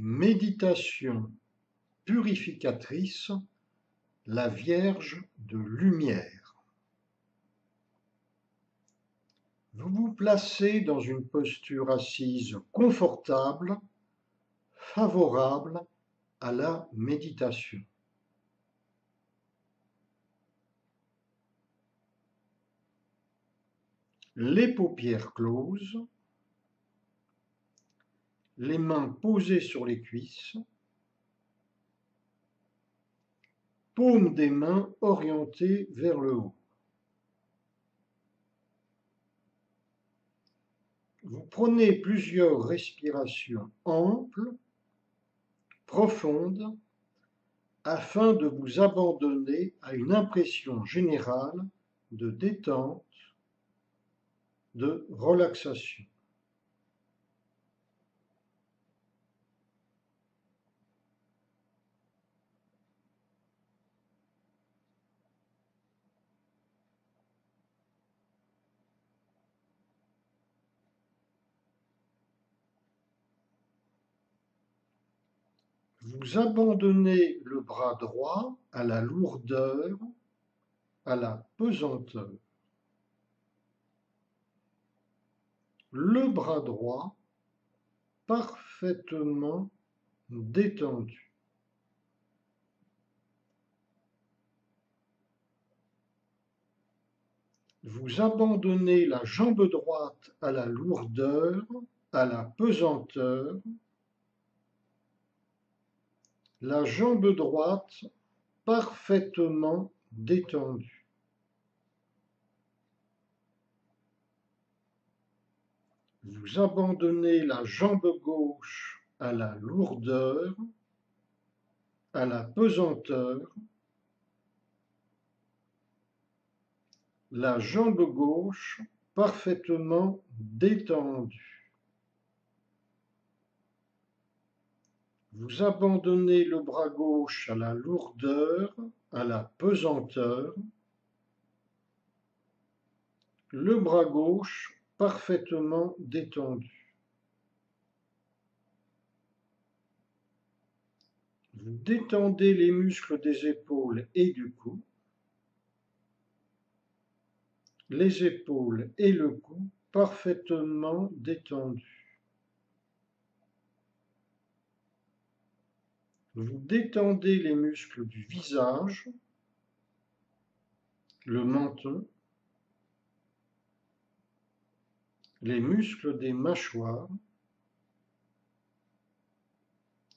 Méditation purificatrice, la Vierge de lumière. Vous vous placez dans une posture assise confortable, favorable à la méditation. Les paupières closes, les mains posées sur les cuisses, paume des mains orientées vers le haut. Vous prenez plusieurs respirations amples, profondes, afin de vous abandonner à une impression générale de détente, de relaxation. Vous abandonnez le bras droit à la lourdeur, à la pesanteur. Le bras droit parfaitement détendu. Vous abandonnez la jambe droite à la lourdeur, à la pesanteur, la jambe droite parfaitement détendue. Vous abandonnez la jambe gauche à la lourdeur, à la pesanteur, la jambe gauche parfaitement détendue. Vous abandonnez le bras gauche à la lourdeur, à la pesanteur, le bras gauche parfaitement détendu. Vous détendez les muscles des épaules et du cou, les épaules et le cou parfaitement détendus. Vous détendez les muscles du visage, le menton, les muscles des mâchoires,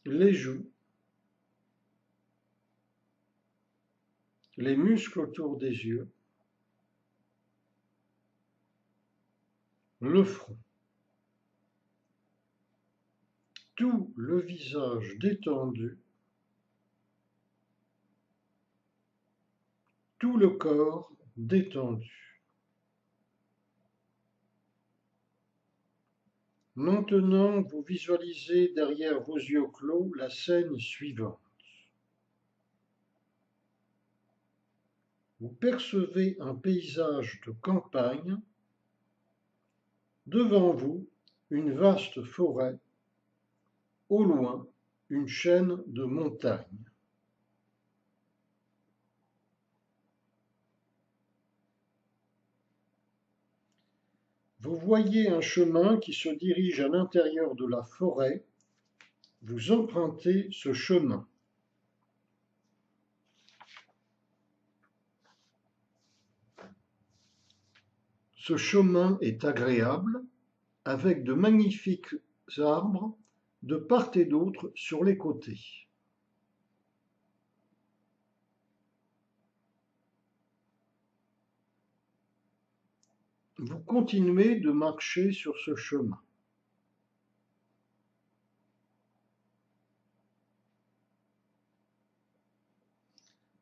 les joues, les muscles autour des yeux, le front. Tout le visage détendu tout le corps détendu. Maintenant, vous visualisez derrière vos yeux clos la scène suivante. Vous percevez un paysage de campagne, devant vous une vaste forêt, au loin une chaîne de montagnes. Vous voyez un chemin qui se dirige à l'intérieur de la forêt. Vous empruntez ce chemin. Ce chemin est agréable, avec de magnifiques arbres de part et d'autre sur les côtés. Vous continuez de marcher sur ce chemin.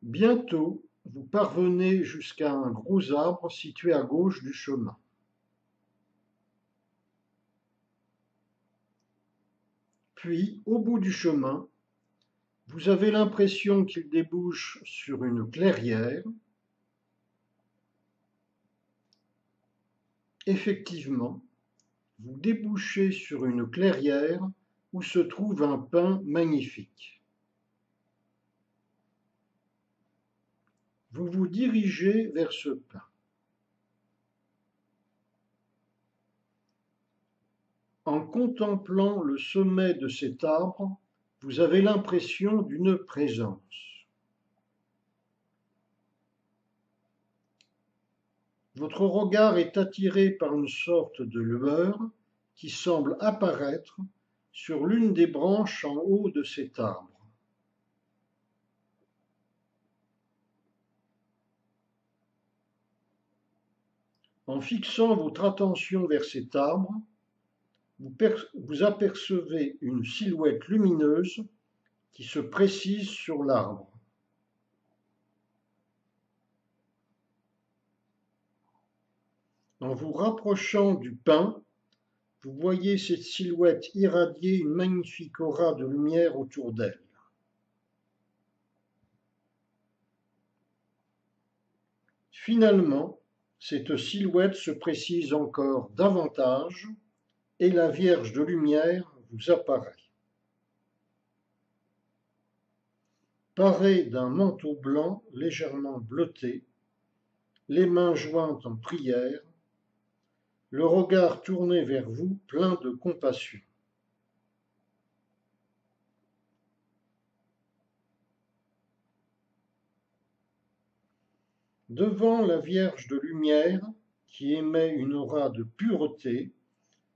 Bientôt, vous parvenez jusqu'à un gros arbre situé à gauche du chemin. Puis, au bout du chemin, vous avez l'impression qu'il débouche sur une clairière Effectivement, vous débouchez sur une clairière où se trouve un pin magnifique. Vous vous dirigez vers ce pin. En contemplant le sommet de cet arbre, vous avez l'impression d'une présence. Votre regard est attiré par une sorte de lueur qui semble apparaître sur l'une des branches en haut de cet arbre. En fixant votre attention vers cet arbre, vous, apercevez une silhouette lumineuse qui se précise sur l'arbre. En vous rapprochant du pin, vous voyez cette silhouette irradier une magnifique aura de lumière autour d'elle. Finalement, cette silhouette se précise encore davantage et la Vierge de lumière vous apparaît. Parée d'un manteau blanc légèrement bleuté, les mains jointes en prière, le regard tourné vers vous plein de compassion. Devant la Vierge de lumière qui émet une aura de pureté,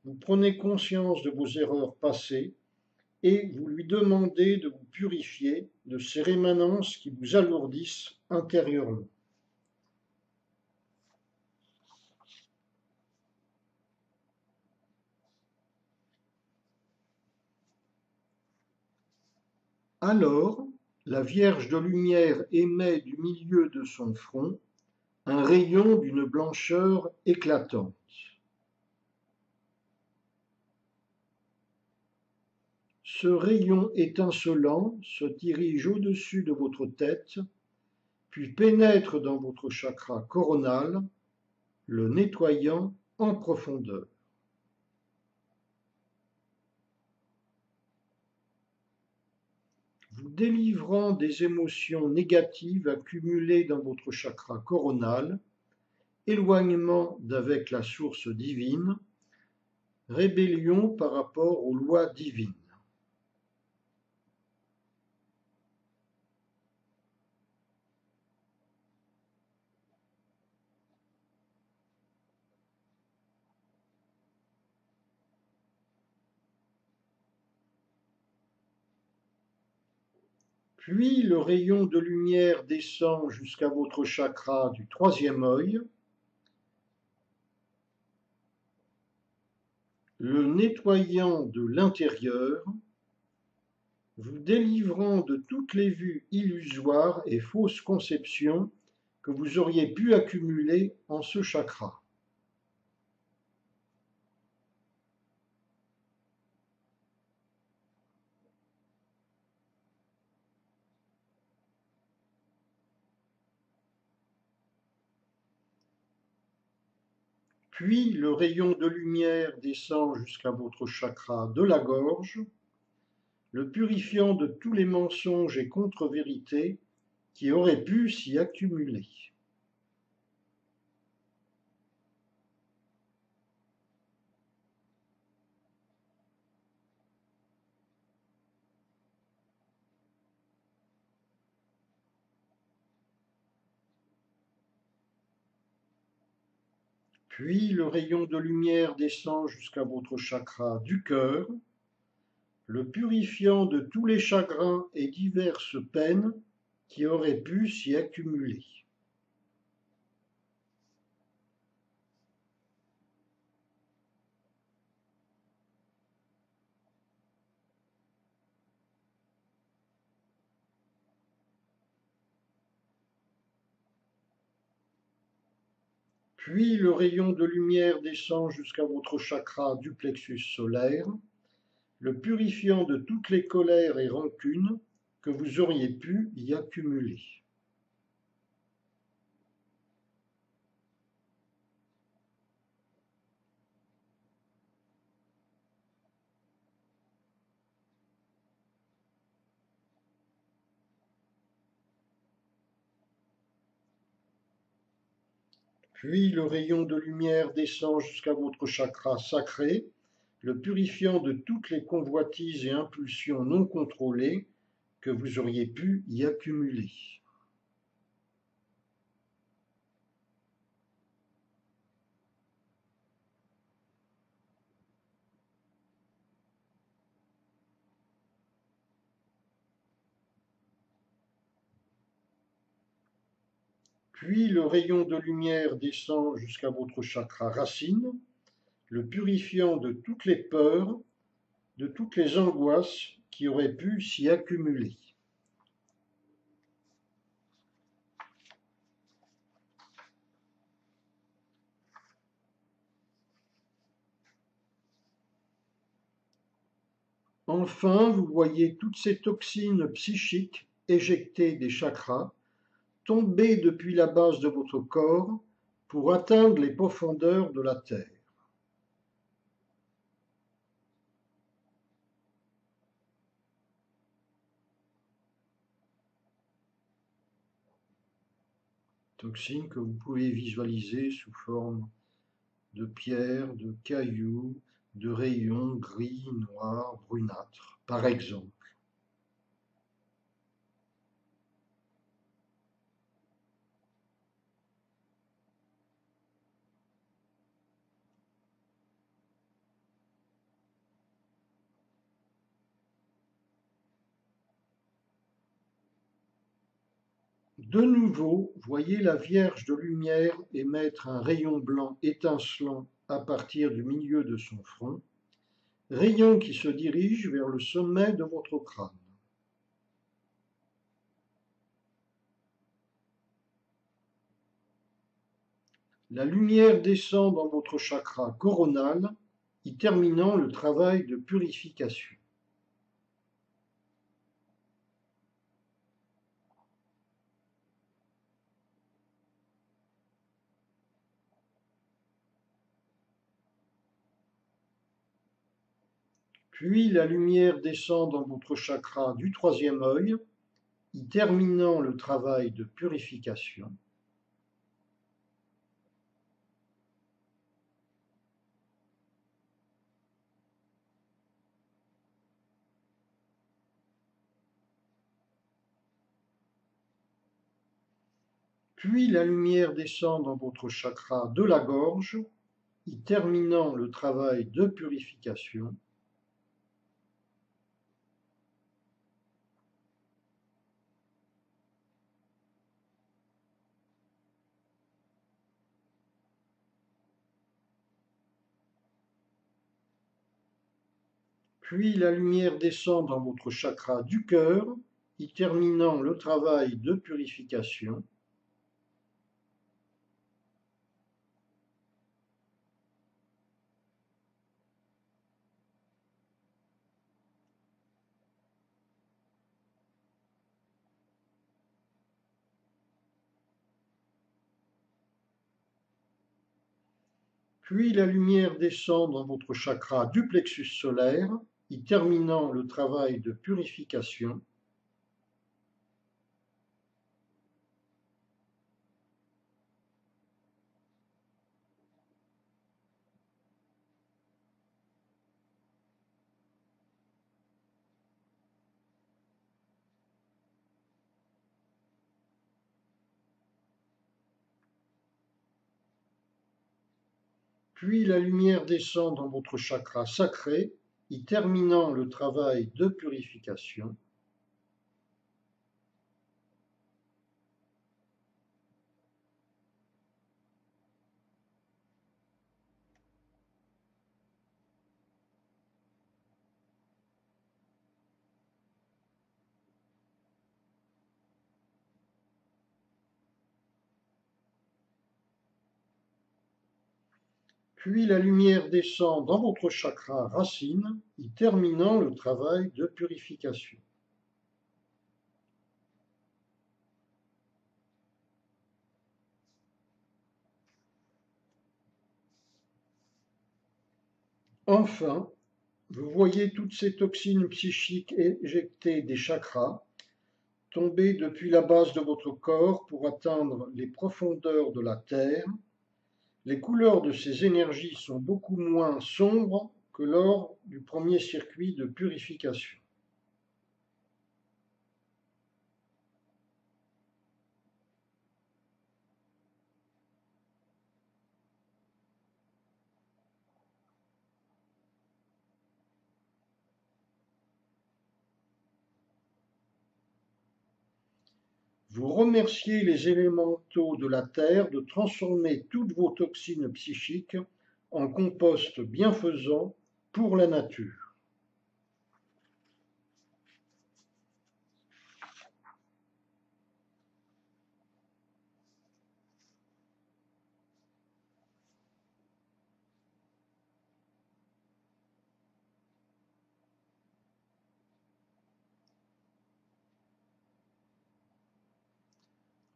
vous prenez conscience de vos erreurs passées et vous lui demandez de vous purifier de ces rémanences qui vous alourdissent intérieurement. Alors, la Vierge de lumière émet du milieu de son front un rayon d'une blancheur éclatante. Ce rayon étincelant se dirige au-dessus de votre tête, puis pénètre dans votre chakra coronal, le nettoyant en profondeur. Délivrant des émotions négatives accumulées dans votre chakra coronal, éloignement d'avec la source divine, rébellion par rapport aux lois divines. Puis le rayon de lumière descend jusqu'à votre chakra du troisième œil, le nettoyant de l'intérieur, vous délivrant de toutes les vues illusoires et fausses conceptions que vous auriez pu accumuler en ce chakra. Puis le rayon de lumière descend jusqu'à votre chakra de la gorge, le purifiant de tous les mensonges et contre-vérités qui auraient pu s'y accumuler. Puis le rayon de lumière descend jusqu'à votre chakra du cœur, le purifiant de tous les chagrins et diverses peines qui auraient pu s'y accumuler. Puis le rayon de lumière descend jusqu'à votre chakra du plexus solaire, le purifiant de toutes les colères et rancunes que vous auriez pu y accumuler. Puis le rayon de lumière descend jusqu'à votre chakra sacré, le purifiant de toutes les convoitises et impulsions non contrôlées que vous auriez pu y accumuler. Puis le rayon de lumière descend jusqu'à votre chakra racine, le purifiant de toutes les peurs, de toutes les angoisses qui auraient pu s'y accumuler. Enfin, vous voyez toutes ces toxines psychiques éjectées des chakras tomber depuis la base de votre corps pour atteindre les profondeurs de la Terre. Toxines que vous pouvez visualiser sous forme de pierres, de cailloux, de rayons gris, noirs, brunâtres, par exemple. De nouveau, voyez la Vierge de lumière émettre un rayon blanc étincelant à partir du milieu de son front, rayon qui se dirige vers le sommet de votre crâne. La lumière descend dans votre chakra coronal, y terminant le travail de purification. Puis la lumière descend dans votre chakra du troisième œil, y terminant le travail de purification. Puis la lumière descend dans votre chakra de la gorge, y terminant le travail de purification. Puis la lumière descend dans votre chakra du cœur, y terminant le travail de purification. Puis la lumière descend dans votre chakra du plexus solaire, y terminant le travail de purification. Puis la lumière descend dans votre chakra sacré, y terminant le travail de purification. Puis la lumière descend dans votre chakra racine, y terminant le travail de purification. Enfin, vous voyez toutes ces toxines psychiques éjectées des chakras tomber depuis la base de votre corps pour atteindre les profondeurs de la terre les couleurs de ces énergies sont beaucoup moins sombres que lors du premier circuit de purification. Vous remerciez les élémentaux de la Terre de transformer toutes vos toxines psychiques en compost bienfaisant pour la nature.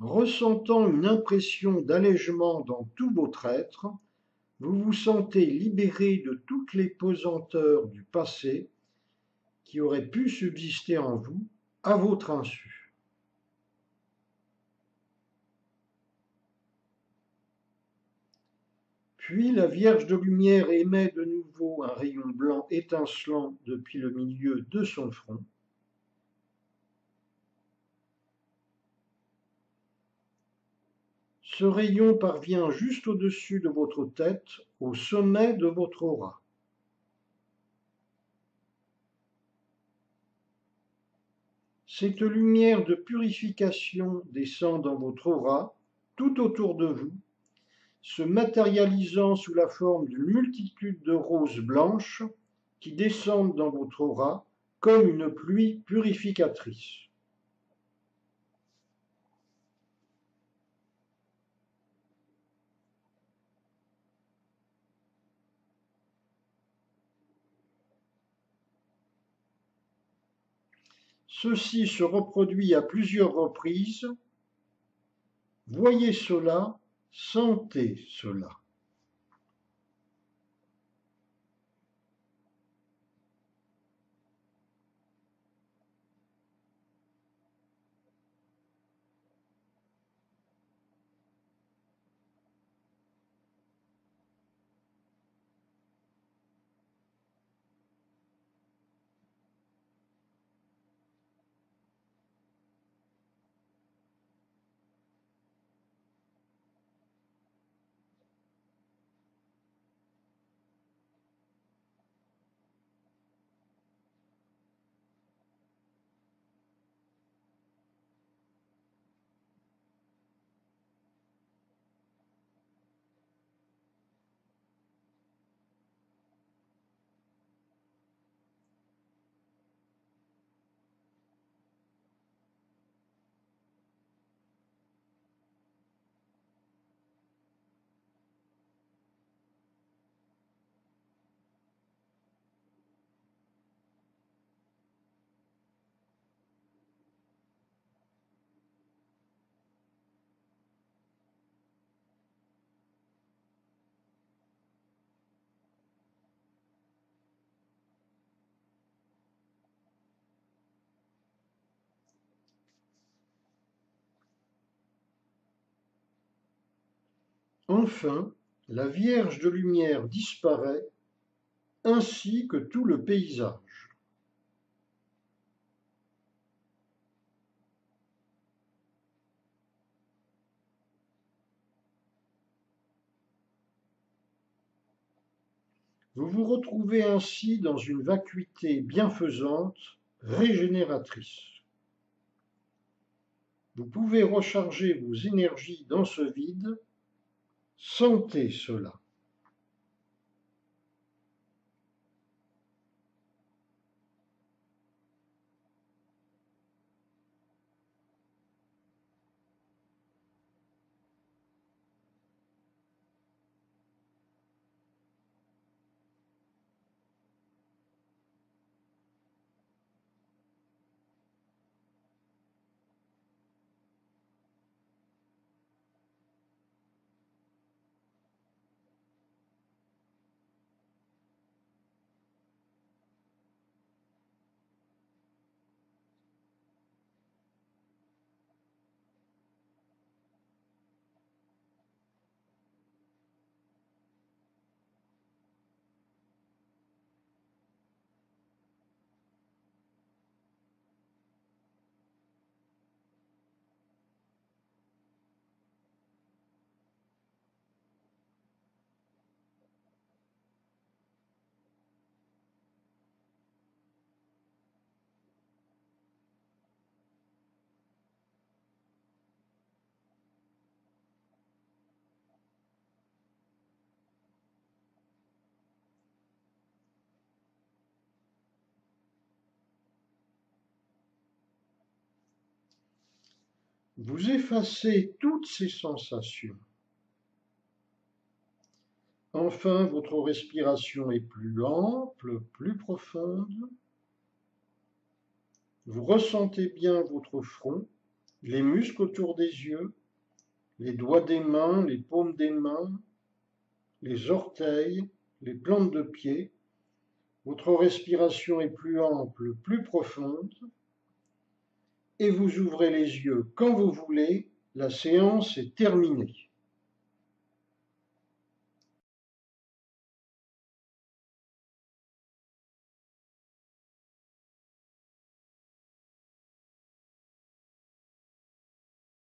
Ressentant une impression d'allègement dans tout votre être, vous vous sentez libéré de toutes les pesanteurs du passé qui auraient pu subsister en vous à votre insu. Puis la Vierge de Lumière émet de nouveau un rayon blanc étincelant depuis le milieu de son front. Ce rayon parvient juste au-dessus de votre tête, au sommet de votre aura. Cette lumière de purification descend dans votre aura, tout autour de vous, se matérialisant sous la forme d'une multitude de roses blanches qui descendent dans votre aura comme une pluie purificatrice. Ceci se reproduit à plusieurs reprises. Voyez cela, sentez cela. Enfin, la Vierge de lumière disparaît, ainsi que tout le paysage. Vous vous retrouvez ainsi dans une vacuité bienfaisante, régénératrice. Vous pouvez recharger vos énergies dans ce vide Sentez cela. Vous effacez toutes ces sensations. Enfin, votre respiration est plus ample, plus profonde. Vous ressentez bien votre front, les muscles autour des yeux, les doigts des mains, les paumes des mains, les orteils, les plantes de pied. Votre respiration est plus ample, plus profonde. Et vous ouvrez les yeux quand vous voulez. La séance est terminée.